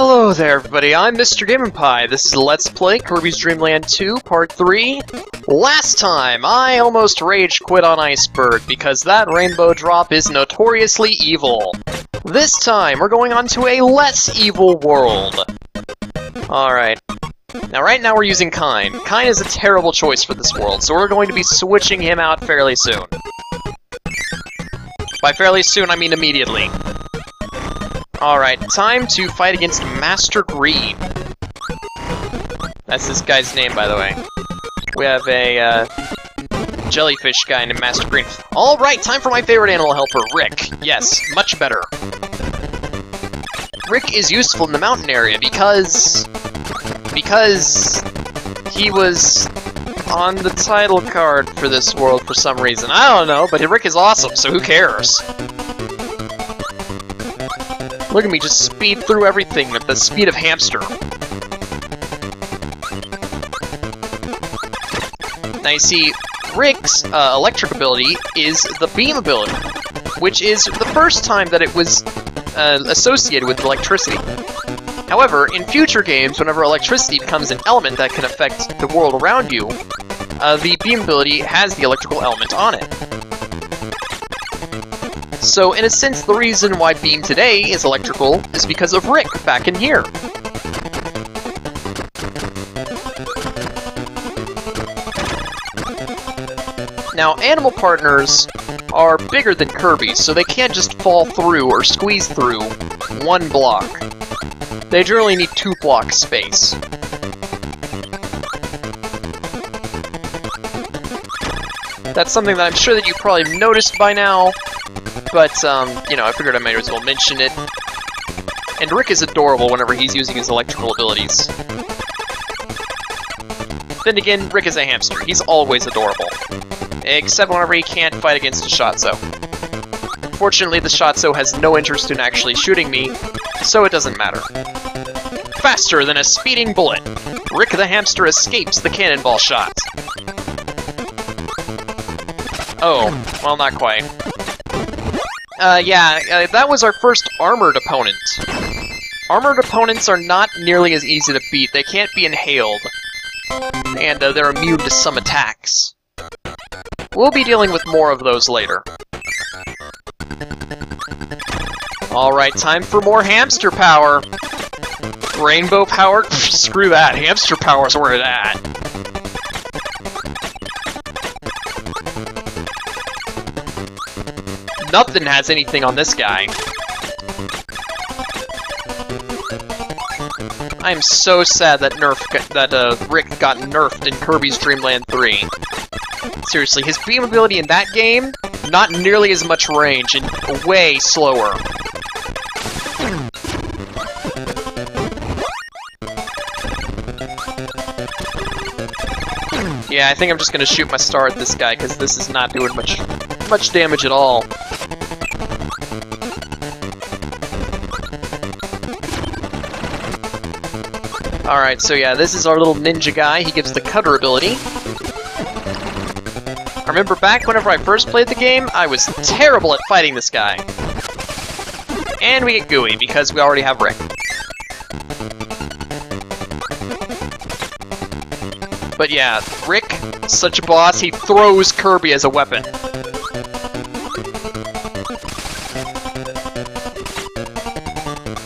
Hello there, everybody. I'm Mr. Game Pie. This is Let's Play Kirby's Dream Land 2, Part 3. Last time, I almost rage quit on Iceberg because that rainbow drop is notoriously evil. This time, we're going on to a less evil world. Alright. Now, right now we're using Kine. Kine is a terrible choice for this world, so we're going to be switching him out fairly soon. By fairly soon, I mean immediately. Alright, time to fight against Master Green. That's this guy's name, by the way. We have a uh, jellyfish guy named Master Green. Alright, time for my favorite animal helper, Rick. Yes, much better. Rick is useful in the mountain area because... Because... He was on the title card for this world for some reason. I don't know, but Rick is awesome, so who cares? Look at me just speed through everything at the speed of hamster. Now you see, Rick's uh, electric ability is the beam ability, which is the first time that it was uh, associated with electricity. However, in future games, whenever electricity becomes an element that can affect the world around you, uh, the beam ability has the electrical element on it. So, in a sense, the reason why Beam today is electrical is because of Rick back in here. Now, animal partners are bigger than Kirby, so they can't just fall through or squeeze through one block. They generally need two block space. That's something that I'm sure that you probably noticed by now, but, um, you know, I figured I might as well mention it. And Rick is adorable whenever he's using his electrical abilities. Then again, Rick is a hamster. He's always adorable. Except whenever he can't fight against a Shotzo. Fortunately, the Shotzo has no interest in actually shooting me, so it doesn't matter. Faster than a speeding bullet, Rick the hamster escapes the cannonball shot. Oh, well, not quite. Uh, yeah, uh, that was our first armored opponent. Armored opponents are not nearly as easy to beat. They can't be inhaled. And uh, they're immune to some attacks. We'll be dealing with more of those later. Alright, time for more hamster power. Rainbow power? Screw that. Hamster power's where it's at. Nothing has anything on this guy. I am so sad that Nerf that uh, Rick got nerfed in Kirby's Dream Land 3. Seriously, his beam ability in that game, not nearly as much range and way slower. Yeah, I think I'm just gonna shoot my star at this guy, because this is not doing much much damage at all. Alright, so yeah, this is our little ninja guy. He gives the cutter ability. I remember back whenever I first played the game, I was terrible at fighting this guy. And we get gooey, because we already have Rick. But yeah, Rick, such a boss, he throws Kirby as a weapon.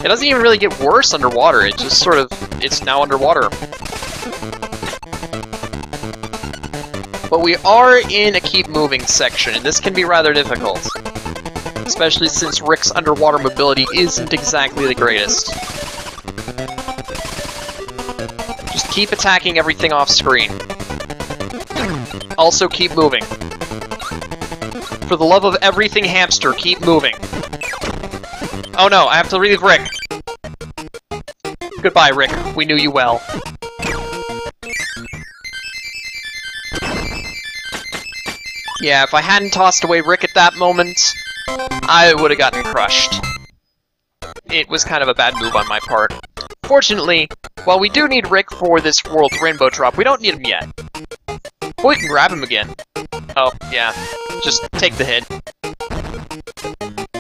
It doesn't even really get worse underwater, it just sort of, it's now underwater. But we are in a keep moving section, and this can be rather difficult. Especially since Rick's underwater mobility isn't exactly the greatest. Just keep attacking everything off screen. Also keep moving. For the love of everything hamster, keep moving. Oh no, I have to leave Rick. Goodbye, Rick. We knew you well. Yeah, if I hadn't tossed away Rick at that moment, I would have gotten crushed. It was kind of a bad move on my part. Fortunately, while we do need Rick for this World's Rainbow Drop, we don't need him yet. But we can grab him again. Oh, yeah. Just take the hit.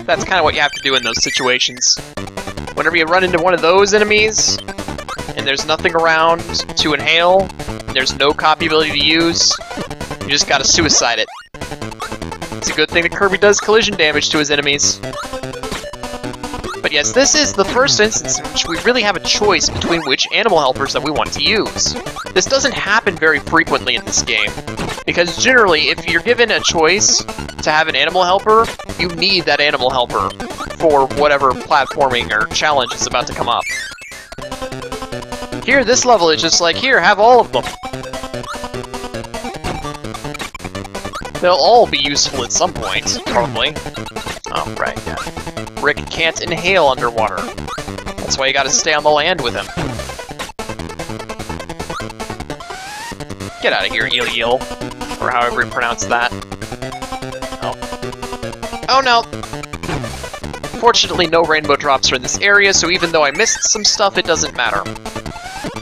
That's kind of what you have to do in those situations. Whenever you run into one of those enemies, and there's nothing around to inhale, there's no copy ability to use, you just gotta suicide it. It's a good thing that Kirby does collision damage to his enemies. Yes, this is the first instance in which we really have a choice between which animal helpers that we want to use. This doesn't happen very frequently in this game, because generally, if you're given a choice to have an animal helper, you need that animal helper for whatever platforming or challenge is about to come up. Here, this level is just like, here, have all of them. They'll all be useful at some point, probably. Oh, right, yeah. Rick can't inhale underwater. That's why you gotta stay on the land with him. Get out of here, Eel Eel. Or however you pronounce that. Oh. Oh no! Fortunately, no rainbow drops are in this area, so even though I missed some stuff, it doesn't matter.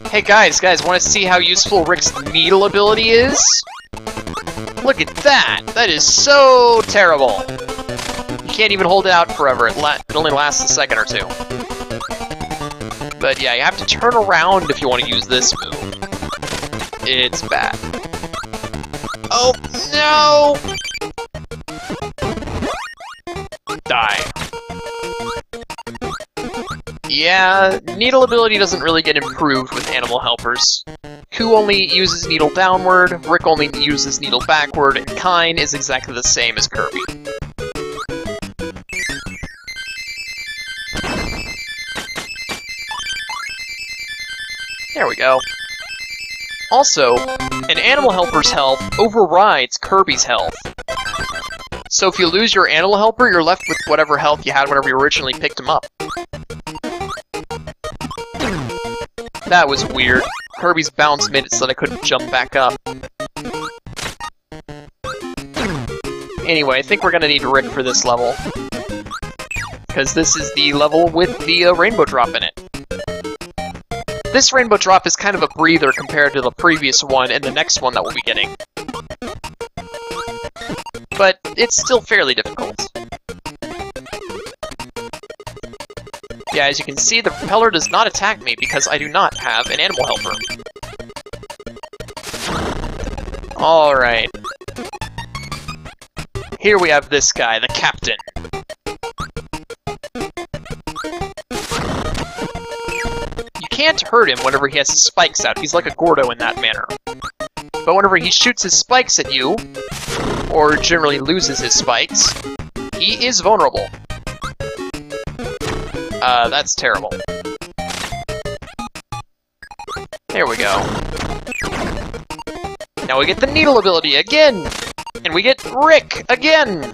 Hey guys, guys, want to see how useful Rick's needle ability is? Look at that! That is so terrible! Can't even hold it out forever, it, it only lasts a second or two. But yeah, you have to turn around if you want to use this move. It's bad. Oh, no! Die. Yeah, needle ability doesn't really get improved with animal helpers. Coo only uses needle downward, Rick only uses needle backward, and Kine is exactly the same as Kirby. We go. Also, an animal helper's health overrides Kirby's health. So if you lose your animal helper, you're left with whatever health you had whenever you originally picked him up. That was weird. Kirby's bounce made it so that I couldn't jump back up. Anyway, I think we're gonna need Rick for this level. Because this is the level with the uh, rainbow drop in it. This rainbow drop is kind of a breather compared to the previous one and the next one that we'll be getting. But it's still fairly difficult. Yeah, as you can see, the propeller does not attack me because I do not have an animal helper. Alright. Here we have this guy, the captain. Can't hurt him whenever he has his spikes out. He's like a Gordo in that manner. But whenever he shoots his spikes at you, or generally loses his spikes, he is vulnerable. Uh, that's terrible. There we go. Now we get the needle ability again! And we get Rick again!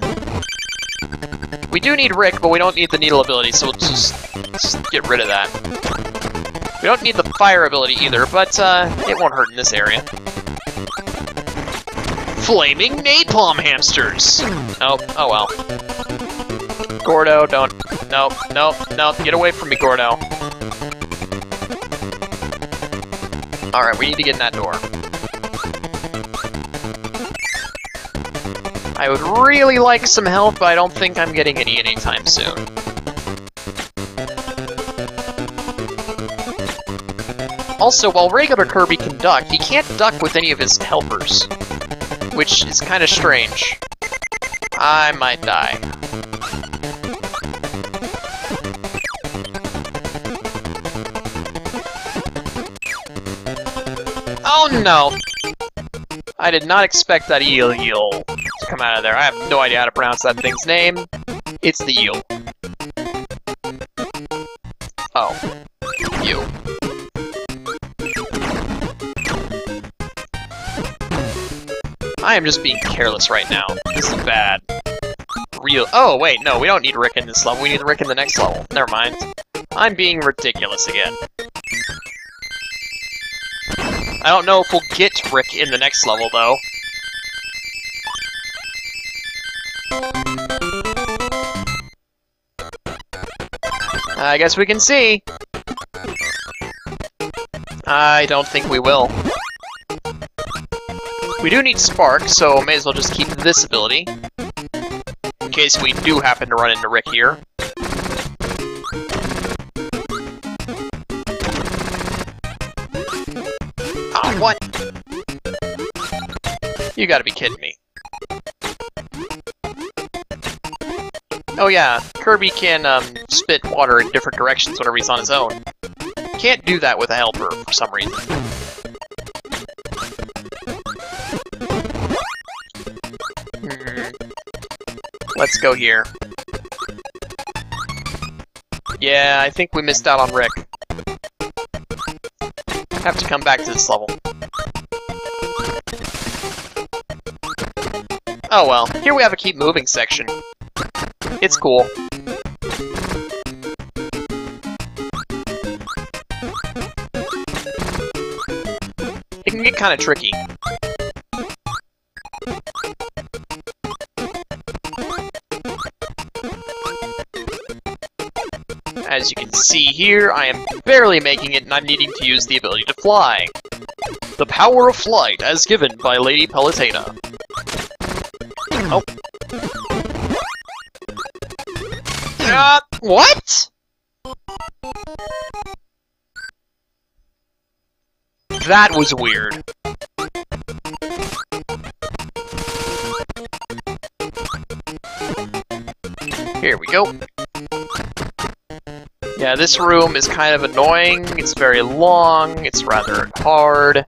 We do need Rick, but we don't need the needle ability, so we'll just, just get rid of that. We don't need the fire ability either, but uh, it won't hurt in this area. Flaming napalm hamsters! Oh, oh well. Gordo, don't Nope, nope, nope. Get away from me, Gordo. Alright, we need to get in that door. I would really like some help, but I don't think I'm getting any anytime soon. Also, while regular Kirby can duck, he can't duck with any of his helpers. Which is kind of strange. I might die. Oh no! I did not expect that eel eel to come out of there. I have no idea how to pronounce that thing's name. It's the eel. Oh. I am just being careless right now. This is bad. Real- Oh, wait, no, we don't need Rick in this level. We need Rick in the next level. Never mind. I'm being ridiculous again. I don't know if we'll get Rick in the next level, though. I guess we can see. I don't think we will. We do need Spark, so may as well just keep this ability. In case we do happen to run into Rick here. Ah, oh, what? You gotta be kidding me. Oh yeah, Kirby can um, spit water in different directions whenever he's on his own. Can't do that with a helper, for some reason. Let's go here. Yeah, I think we missed out on Rick. Have to come back to this level. Oh well, here we have a keep moving section. It's cool. It can get kind of tricky. As you can see here, I am barely making it and I'm needing to use the ability to fly. The power of flight, as given by Lady Palutena. Oh. Uh, what? That was weird. Here we go. Yeah, this room is kind of annoying. It's very long. It's rather hard.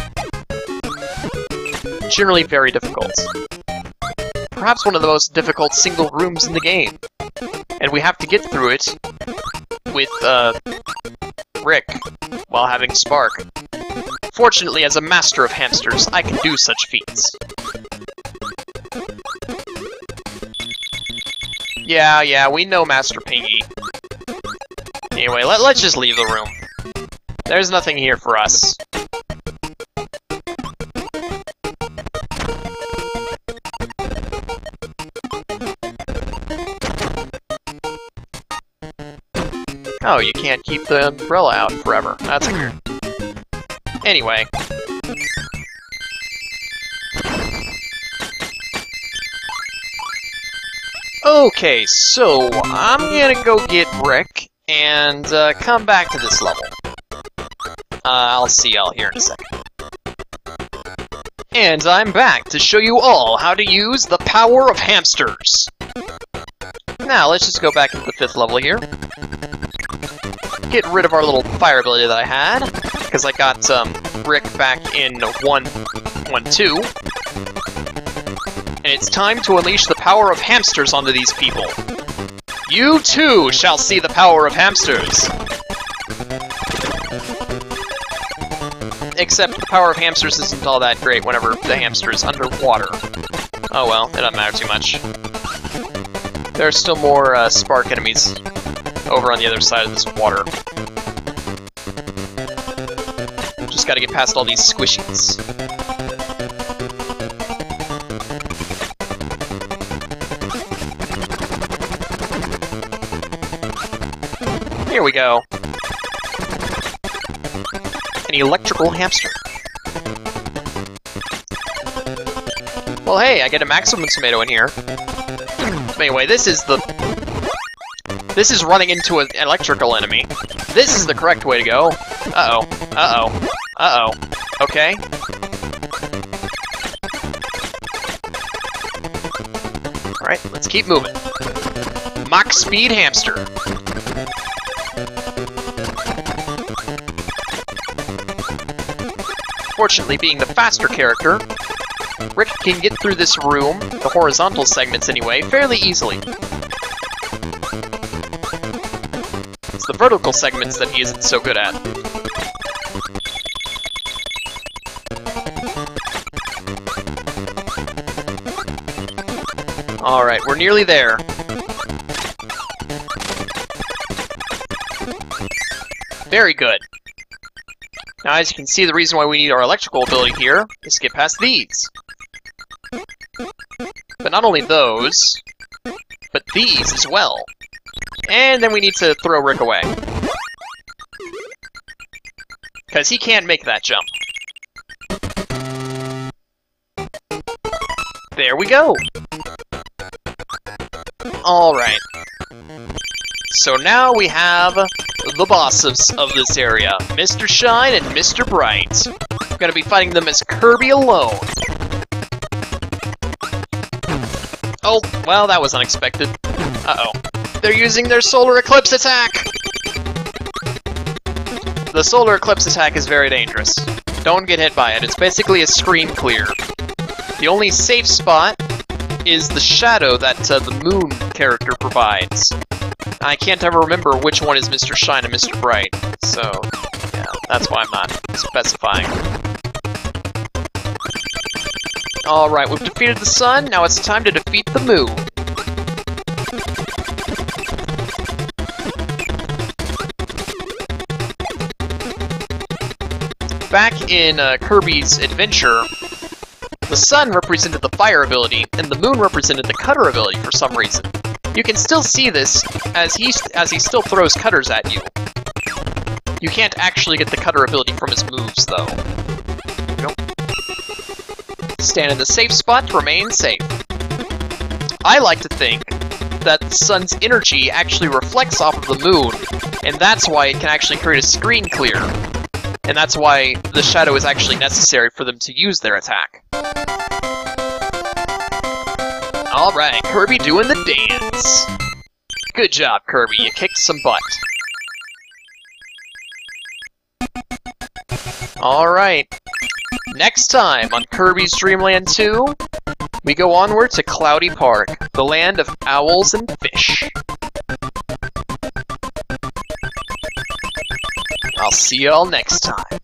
Generally very difficult. Perhaps one of the most difficult single rooms in the game. And we have to get through it with, uh, Rick, while having Spark. Fortunately, as a master of hamsters, I can do such feats. Yeah, yeah, we know Master Pingy. Anyway, let, let's just leave the room. There's nothing here for us. Oh, you can't keep the umbrella out forever. That's weird. Anyway. Okay, so I'm gonna go get Rick and uh, come back to this level. Uh, I'll see y'all here in a second. And I'm back to show you all how to use the power of hamsters. Now, let's just go back into the fifth level here. Get rid of our little fire ability that I had, because I got um, Rick back in 1, 1 2. And it's time to unleash the power of hamsters onto these people. You too shall see the power of hamsters! Except the power of hamsters isn't all that great whenever the hamster is underwater. Oh well, it doesn't matter too much. There are still more uh, spark enemies over on the other side of this water. Just gotta get past all these squishies. Here we go. An electrical hamster. Well, hey, I get a maximum tomato in here. Anyway, this is the... This is running into an electrical enemy. This is the correct way to go. Uh-oh. Uh-oh. Uh-oh. Okay. Alright, let's keep moving. Mach Speed Hamster. Fortunately, being the faster character, Rick can get through this room, the horizontal segments anyway, fairly easily. It's the vertical segments that he isn't so good at. Alright, we're nearly there. Very good. Now, as you can see, the reason why we need our electrical ability here is to get past these. But not only those, but these as well. And then we need to throw Rick away. Because he can't make that jump. There we go! Alright. So now we have the bosses of this area, Mr. Shine and Mr. Bright. We're gonna be fighting them as Kirby alone. Oh, well, that was unexpected. Uh-oh. They're using their Solar Eclipse attack! The Solar Eclipse attack is very dangerous. Don't get hit by it. It's basically a screen clear. The only safe spot is the shadow that uh, the Moon character provides. I can't ever remember which one is Mr. Shine and Mr. Bright, so yeah, that's why I'm not specifying. Alright, we've defeated the sun, now it's time to defeat the moon. Back in uh, Kirby's Adventure, the sun represented the fire ability, and the moon represented the cutter ability for some reason. You can still see this as he, as he still throws cutters at you. You can't actually get the cutter ability from his moves, though. Nope. Stand in the safe spot to remain safe. I like to think that the sun's energy actually reflects off of the moon, and that's why it can actually create a screen clear. And that's why the shadow is actually necessary for them to use their attack. Alright, Kirby doing the dance. Good job, Kirby, you kicked some butt. Alright, next time on Kirby's Dream Land 2, we go onward to Cloudy Park, the land of owls and fish. I'll see y'all next time.